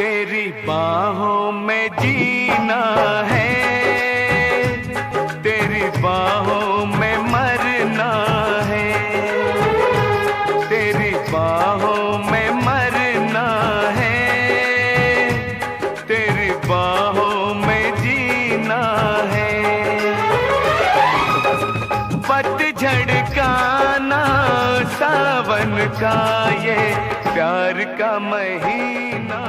तेरी बाहों में जीना है। तेरी बाहों में मरना है। तेरी बाहों में मरना है। तेरी बाहों में जीना है। पतझड़ का ना सावन का ये प्यार का महीना